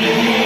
Yeah.